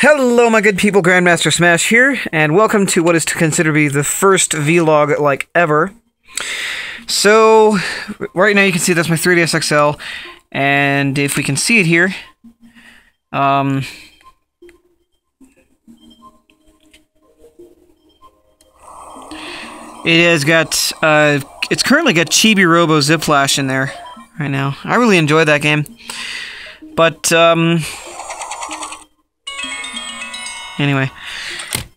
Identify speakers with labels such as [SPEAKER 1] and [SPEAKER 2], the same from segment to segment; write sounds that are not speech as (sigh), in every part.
[SPEAKER 1] Hello, my good people, Grandmaster Smash here, and welcome to what is to consider to be the first vlog like ever. So, right now you can see that's my 3DS XL, and if we can see it here, um, it has got, uh, it's currently got Chibi Robo Zip Lash in there right now. I really enjoy that game, but, um, Anyway.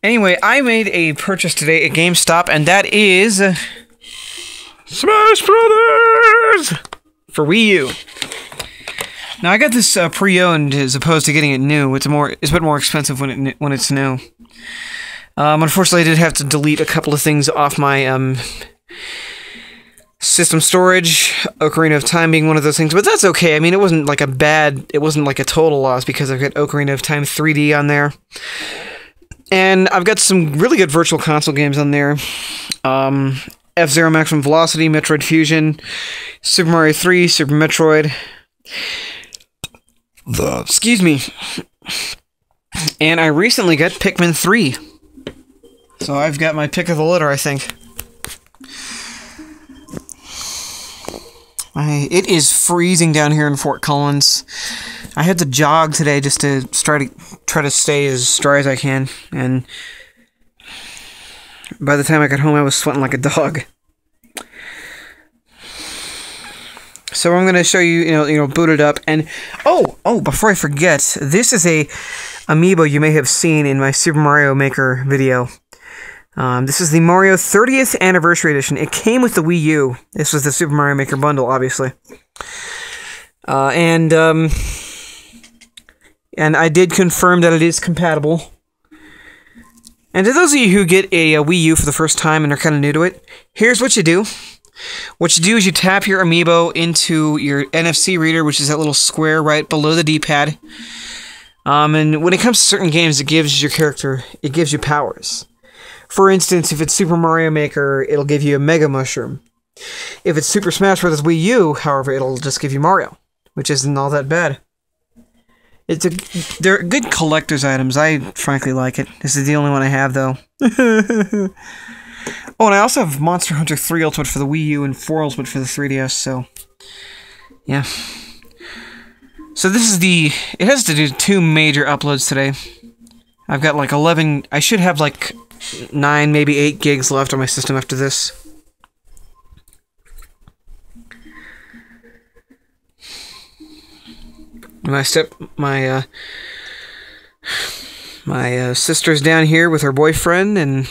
[SPEAKER 1] Anyway, I made a purchase today at GameStop, and that is... Smash Brothers! For Wii U. Now, I got this uh, pre-owned as opposed to getting it new. It's more, it's a bit more expensive when it when it's new. Um, unfortunately, I did have to delete a couple of things off my um, system storage. Ocarina of Time being one of those things, but that's okay. I mean, it wasn't like a bad, it wasn't like a total loss because I've got Ocarina of Time 3D on there. And I've got some really good virtual console games on there. Um, F-Zero Maximum Velocity, Metroid Fusion, Super Mario 3, Super Metroid. The excuse me. And I recently got Pikmin 3. So I've got my pick of the litter, I think. I, it is freezing down here in Fort Collins. I had to jog today just to try to try to stay as dry as I can, and by the time I got home, I was sweating like a dog. So I'm gonna show you, you know, you know, boot it up, and oh, oh, before I forget, this is a amiibo you may have seen in my Super Mario Maker video. Um, this is the Mario 30th Anniversary Edition. It came with the Wii U. This was the Super Mario Maker bundle, obviously. Uh, and um, and I did confirm that it is compatible. And to those of you who get a, a Wii U for the first time and are kind of new to it, here's what you do. What you do is you tap your amiibo into your NFC reader, which is that little square right below the D-pad. Um, and when it comes to certain games, it gives your character, it gives you powers. For instance, if it's Super Mario Maker, it'll give you a Mega Mushroom. If it's Super Smash Bros. Wii U, however, it'll just give you Mario, which isn't all that bad. It's a they're good collector's items. I frankly like it. This is the only one I have though. (laughs) oh, and I also have Monster Hunter 3 Ultimate for the Wii U and 4 Ultimate for the 3DS, so yeah. So this is the it has to do two major uploads today. I've got like 11 I should have like 9 maybe 8 gigs left on my system after this. my step my uh my uh, sister's down here with her boyfriend and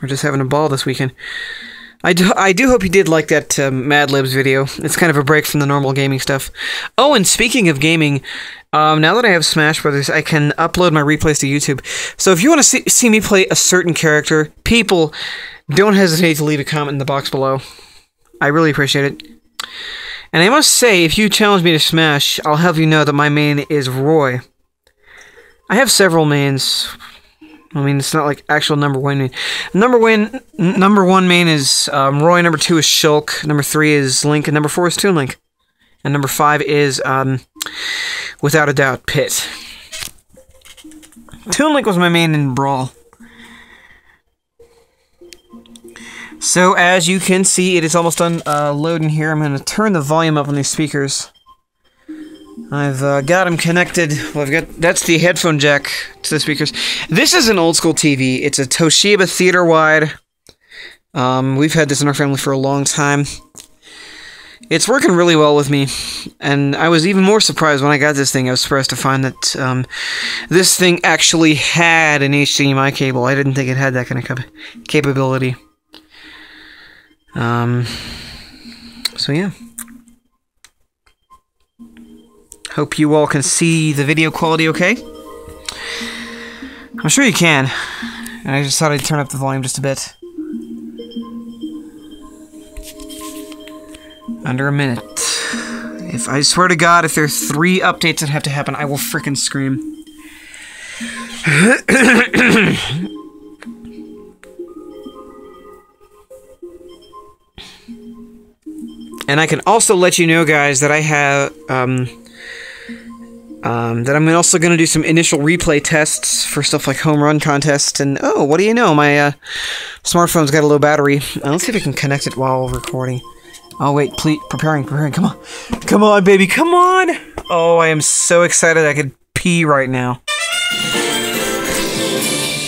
[SPEAKER 1] we're just having a ball this weekend I do, I do hope you did like that um, Mad Libs video. It's kind of a break from the normal gaming stuff. Oh, and speaking of gaming, um, now that I have Smash Brothers, I can upload my replays to YouTube. So if you want to see, see me play a certain character, people, don't hesitate to leave a comment in the box below. I really appreciate it. And I must say, if you challenge me to Smash, I'll have you know that my main is Roy. I have several mains. I mean, it's not like actual number one main. Number one, number one main is um, Roy. Number two is Shulk. Number three is Link, and number four is Toon Link. And number five is, um, without a doubt, Pit. Toon Link was my main in Brawl. So as you can see, it is almost done uh, loading here. I'm going to turn the volume up on these speakers. I've uh, got them connected. Well, I've got that's the headphone jack to the speakers. This is an old school TV. It's a Toshiba theater wide. Um, we've had this in our family for a long time. It's working really well with me, and I was even more surprised when I got this thing. I was surprised to find that um, this thing actually had an HDMI cable. I didn't think it had that kind of cap capability. Um, so yeah. Hope you all can see the video quality okay. I'm sure you can. And I just thought I'd turn up the volume just a bit. Under a minute. If I swear to God, if there are three updates that have to happen, I will freaking scream. And I can also let you know, guys, that I have, um, Um, then I'm also going to do some initial replay tests for stuff like home run contests. And oh, what do you know? My uh, smartphone's got a low battery. Uh, let's see if I can connect it while recording. Oh wait, please, preparing, preparing. Come on, come on, baby, come on! Oh, I am so excited I could pee right now.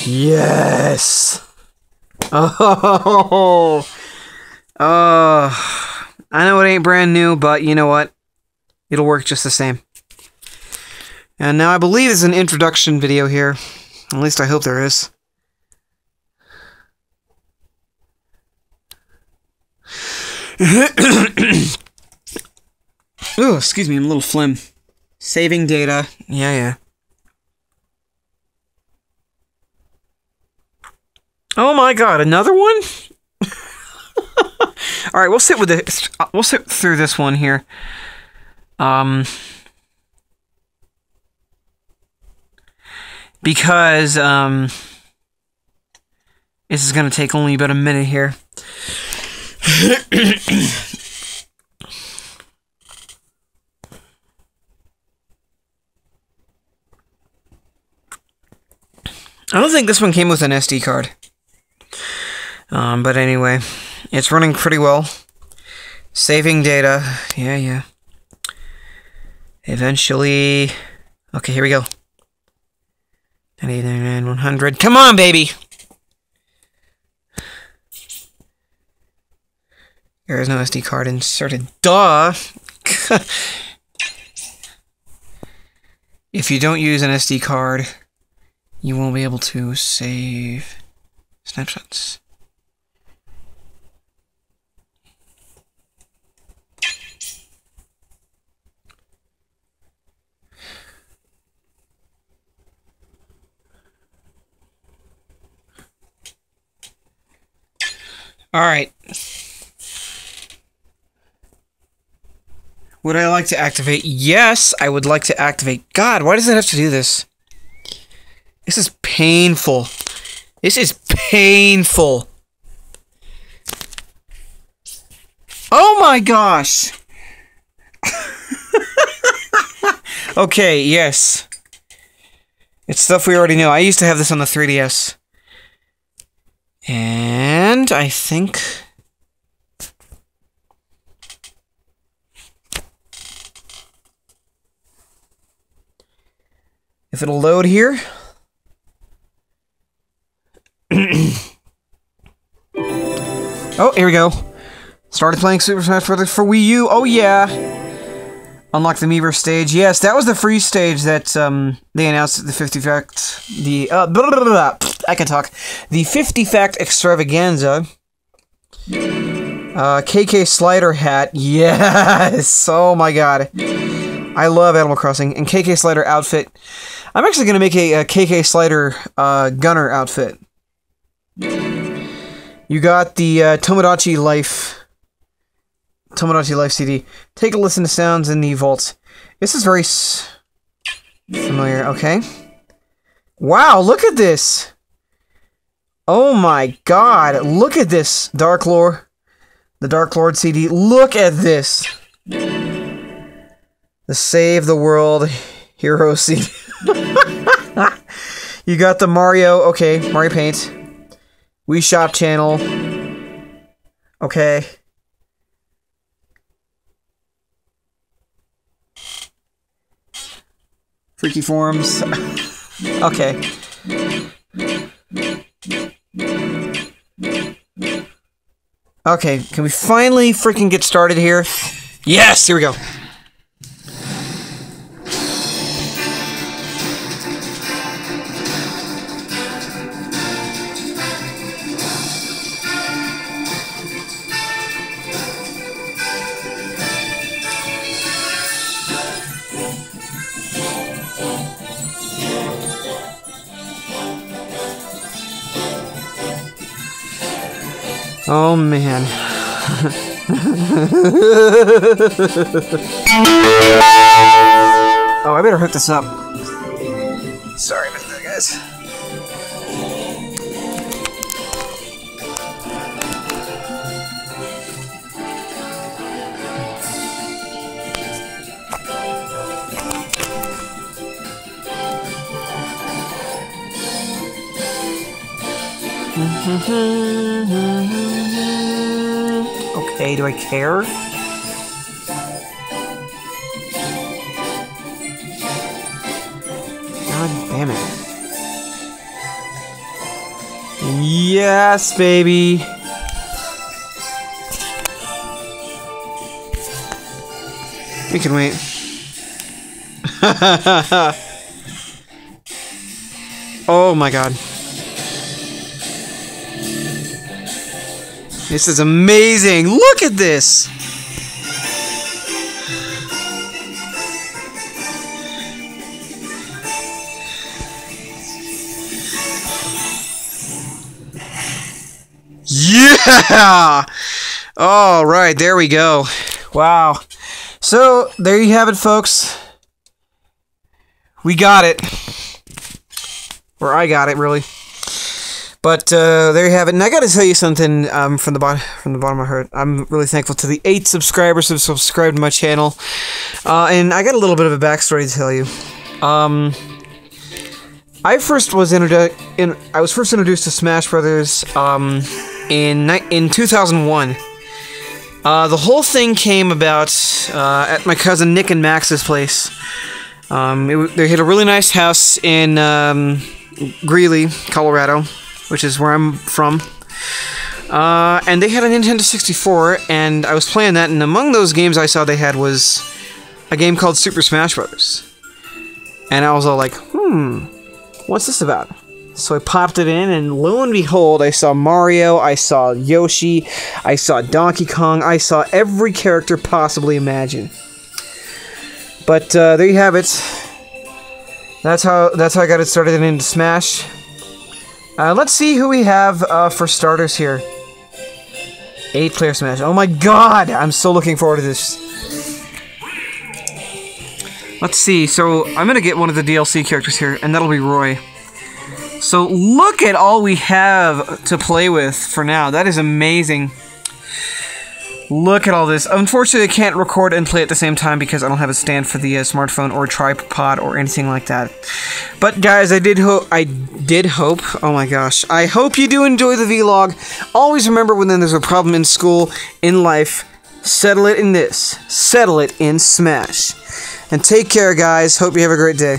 [SPEAKER 1] Yes. (laughs) Oh. Oh. I know it ain't brand new, but you know what? It'll work just the same. And now I believe there's an introduction video here. At least I hope there is. (coughs) oh, excuse me, I'm a little phlegm. Saving data. Yeah, yeah. Oh my god, another one? (laughs) All right, we'll sit with this. We'll sit through this one here. Um, because um, this is gonna take only about a minute here. I don't think this one came with an SD card. Um, but anyway, it's running pretty well. Saving data. Yeah, yeah. Eventually... Okay, here we go. 99, 100. Come on, baby! There is no SD card inserted. Duh! (laughs) if you don't use an SD card, you won't be able to save snapshots. All right. Would I like to activate? Yes, I would like to activate. God, why does it have to do this? This is painful. This is painful. Oh my gosh. (laughs) okay, yes. It's stuff we already know. I used to have this on the 3DS. And I think... It'll load here. (clears throat) oh, here we go. Started playing Super Smash Bros. for Wii U. Oh, yeah. Unlock the Miiverse stage. Yes, that was the free stage that um, they announced at the 50 Fact. The. Uh, blah, blah, blah, I can talk. The 50 Fact Extravaganza. Uh, KK Slider hat. (laughs) Yes! Oh my god. I love Animal Crossing. And KK Slider outfit. I'm actually going to make a, a, KK Slider uh, gunner outfit. You got the uh, Tomodachi Life. Tomodachi Life CD. Take a listen to sounds in the vaults. This is very familiar. Okay. Wow, look at this. Oh my god, look at this, Dark Lord. The Dark Lord CD. Look at this. The Save the World Hero CD. (laughs) you got the Mario, okay, Mario Paint. Wii Shop channel. Okay. Freakyforms. (laughs) okay. Okay, can we finally freaking get started here? Yes, here we go. Oh man. oh, I better hook this up. Sorry about that, guys. Mm-hmm. Okay, do I care? God damn it. Yes, baby. We can wait. (laughs) oh my god. This is amazing. Look at this. Yeah! All right, there we go. Wow. So, there you have it, folks. We got it. Or I got it, really. But uh, there you have it. And I got to tell you something um, from the bottom from the bottom of my heart. I'm really thankful to the eight subscribers who subscribed to my channel. Uh, and I got a little bit of a backstory to tell you. Um, I first was introduced in I was first introduced to Smash Brothers um, in in 2001. Uh, the whole thing came about uh, at my cousin Nick and Max's place. Um, they had a really nice house in um, Greeley, Colorado, which is where I'm from. Uh, and they had a Nintendo 64, and I was playing that, and among those games I saw they had was a game called Super Smash Bros. And I was all like, hmm, what's this about? So I popped it in, and lo and behold, I saw Mario, I saw Yoshi, I saw Donkey Kong, I saw every character possibly imagine. But uh, there you have it. That's how that's how I got it started into Smash. Uh, let's see who we have uh, for starters here. Eight player Smash. Oh my god! I'm so looking forward to this. Let's see. So I'm gonna get one of the DLC characters here, and that'll be Roy. So look at all we have to play with for now. That is amazing. Look at all this. Unfortunately, I can't record and play at the same time because I don't have a stand for the uh, smartphone or tripod or anything like that. But guys, I did hope. I did hope. Oh my gosh! I hope you do enjoy the vlog. Always remember when there's a problem in school, in life, settle it in this. Settle it in Smash. And take care, guys. Hope you have a great day.